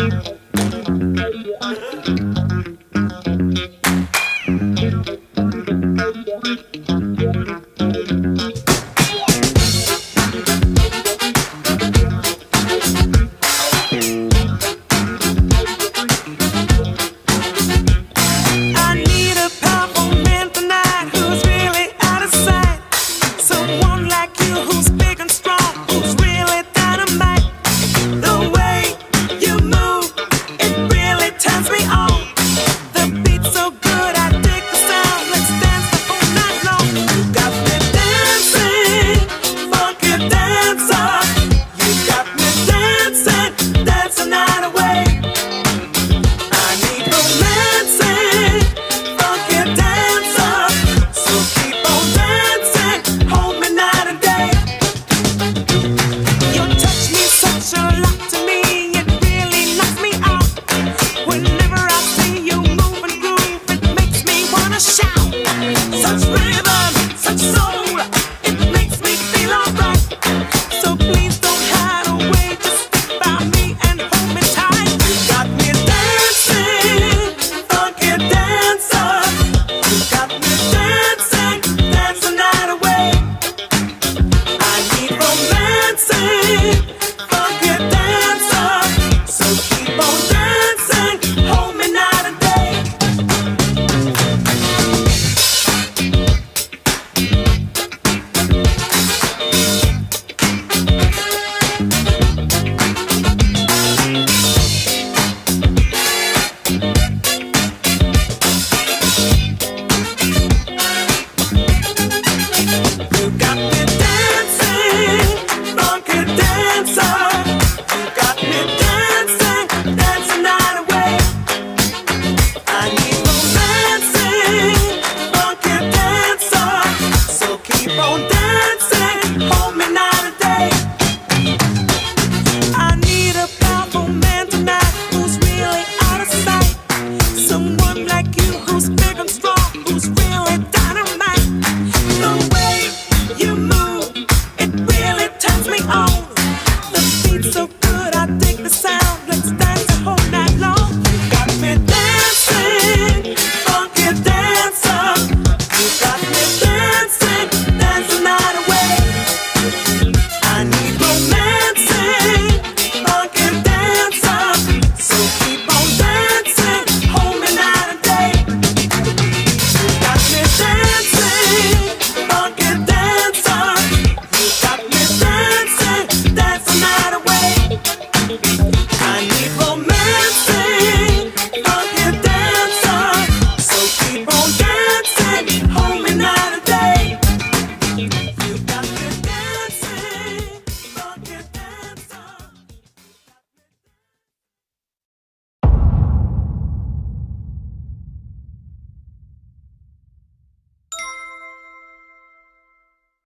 Thank you. So